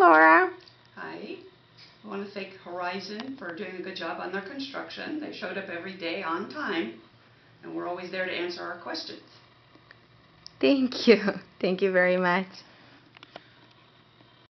Laura. Hi. I want to thank Horizon for doing a good job on their construction. They showed up every day on time, and we're always there to answer our questions. Thank you. Thank you very much.